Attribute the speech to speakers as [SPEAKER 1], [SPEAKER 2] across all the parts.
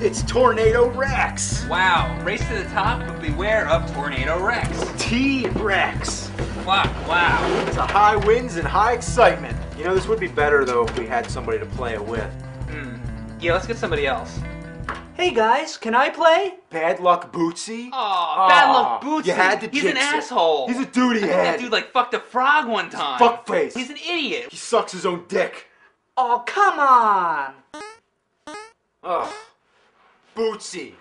[SPEAKER 1] It's Tornado Rex.
[SPEAKER 2] Wow, race to the top, but beware of Tornado Rex.
[SPEAKER 1] T Rex.
[SPEAKER 2] Fuck, wow.
[SPEAKER 1] It's a high winds and high excitement. You know, this would be better though if we had somebody to play it with.
[SPEAKER 2] Hmm. Yeah, let's get somebody else.
[SPEAKER 3] Hey guys, can I play?
[SPEAKER 1] Bad Luck Bootsy.
[SPEAKER 2] Oh, bad luck
[SPEAKER 1] Aw,
[SPEAKER 2] Bootsy.
[SPEAKER 1] you had to
[SPEAKER 2] He's an
[SPEAKER 1] it.
[SPEAKER 2] asshole.
[SPEAKER 1] He's a duty
[SPEAKER 2] that dude like fucked a frog one time.
[SPEAKER 1] Fuck face.
[SPEAKER 2] He's an idiot.
[SPEAKER 1] He sucks his own dick.
[SPEAKER 3] Oh, come on!
[SPEAKER 1] Ugh. Bootsy.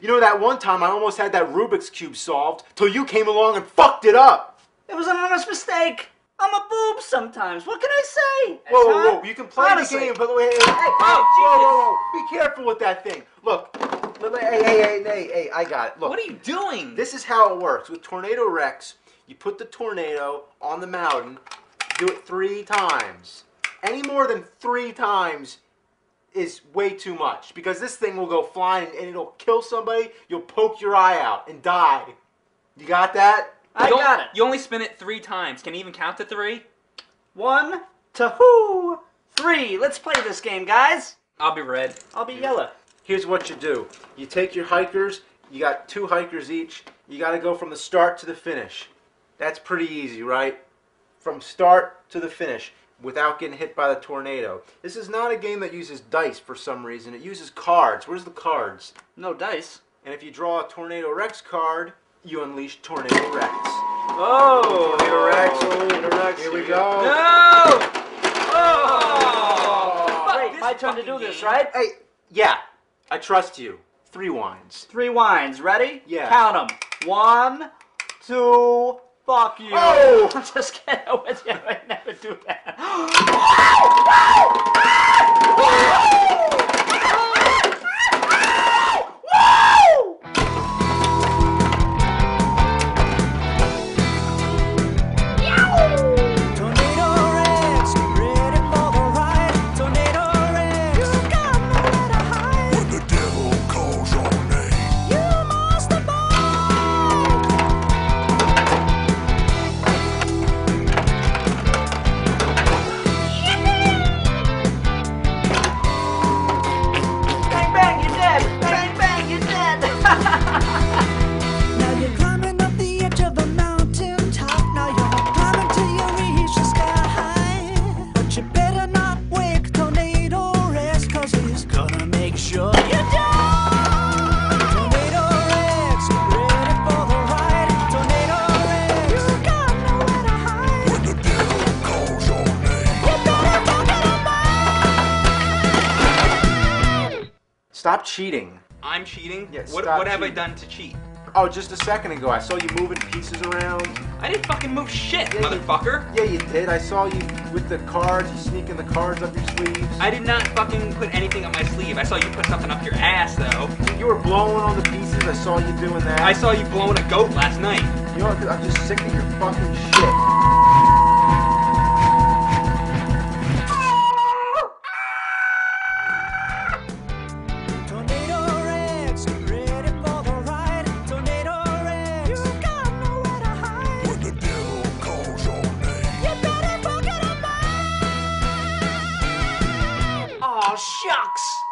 [SPEAKER 1] You know that one time I almost had that Rubik's Cube solved till you came along and fucked it up.
[SPEAKER 3] It was an honest mistake. I'm a boob sometimes. What can I say?
[SPEAKER 1] Whoa, whoa, whoa. You can play
[SPEAKER 3] Honestly.
[SPEAKER 1] the game, but wait, hey, hey, hey,
[SPEAKER 2] Oh,
[SPEAKER 1] whoa, whoa, whoa. Be careful with that thing. Look. Look, Hey, hey, hey, hey, hey, I got it. Look.
[SPEAKER 2] What are you doing?
[SPEAKER 1] This is how it works. With Tornado Rex, you put the tornado on the mountain, do it three times. Any more than three times is way too much because this thing will go flying and it'll kill somebody. You'll poke your eye out and die. You got that?
[SPEAKER 3] I
[SPEAKER 2] You
[SPEAKER 3] got it.
[SPEAKER 2] You only spin it three times. Can you even count to three?
[SPEAKER 3] One, to who? Three. Let's play this game, guys.
[SPEAKER 2] I'll be red.
[SPEAKER 3] I'll be yellow.
[SPEAKER 1] Here's what you do you take your hikers, you got two hikers each, you got to go from the start to the finish. That's pretty easy, right? From start to the finish without getting hit by the tornado. This is not a game that uses dice for some reason, it uses cards. Where's the cards?
[SPEAKER 3] No dice.
[SPEAKER 1] And if you draw a Tornado Rex card, you unleash Tornado Rex.
[SPEAKER 3] Oh,
[SPEAKER 1] Tornado Rex, oh,
[SPEAKER 3] Tornado Rex.
[SPEAKER 1] here we go.
[SPEAKER 2] No!
[SPEAKER 1] Oh!
[SPEAKER 2] Fuck
[SPEAKER 3] Wait, my turn to
[SPEAKER 2] fucking
[SPEAKER 3] do this, right?
[SPEAKER 1] Hey, yeah, I trust you. Three wines.
[SPEAKER 3] Three wines. Ready?
[SPEAKER 1] Yeah.
[SPEAKER 3] Count them. One, two. Fuck you.
[SPEAKER 1] Oh!
[SPEAKER 3] I'm just kidding with you. I never do that.
[SPEAKER 1] Stop cheating.
[SPEAKER 2] I'm cheating?
[SPEAKER 1] Yeah,
[SPEAKER 2] what
[SPEAKER 1] stop
[SPEAKER 2] what have I done to cheat?
[SPEAKER 1] Oh, just a second ago, I saw you moving pieces around.
[SPEAKER 2] I didn't fucking move shit,
[SPEAKER 1] Yeah, you-
[SPEAKER 2] motherfucker.
[SPEAKER 1] Yeah, you did. I saw you with the cards, you sneaking the cards up your sleeves.
[SPEAKER 2] I did not fucking put anything up my sleeve. I saw you put something up your ass, though.
[SPEAKER 1] you were blowing on the pieces. I saw you doing that.
[SPEAKER 2] I saw you blowing a goat last night.
[SPEAKER 1] You know, what? I'm just sick of your fucking shit. Shucks!